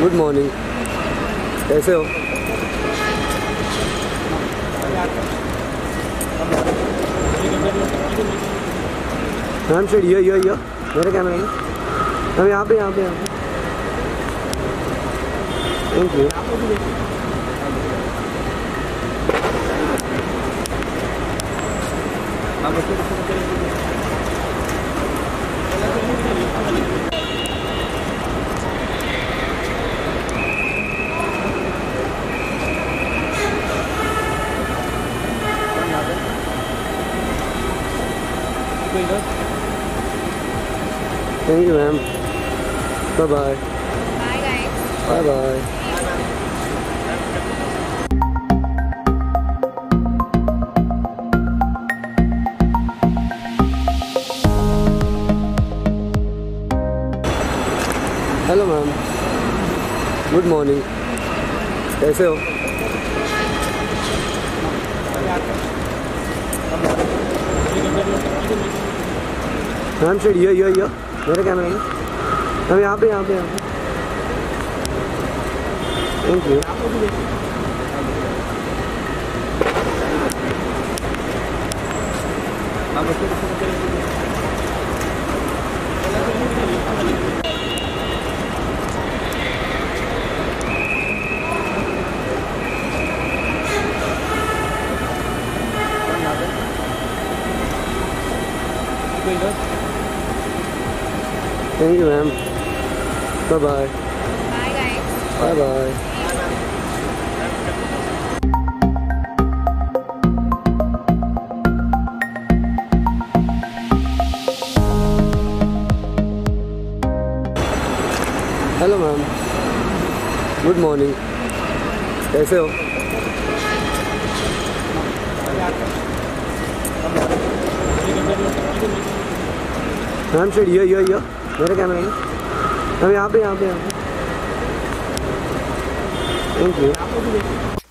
Good morning कैसे हो ma'am शेड यो यो यो मेरे कैमरा में हम यहाँ पे यहाँ पे यहाँ पे thank you thank you ma'am bye bye Bye guys. Bye bye hello ma'am good morning कैसे हो मैम शेड यो यो यो मेरे कैमरा में हम यहाँ पे यहाँ पे यहाँ पे thank you thank you ma'am bye bye Bye guys. Bye bye hello ma'am good morning कैसे हो मैम शेड यो यो यो मेरे कैमरे में। अब यहाँ पे यहाँ पे यहाँ पे। Thank you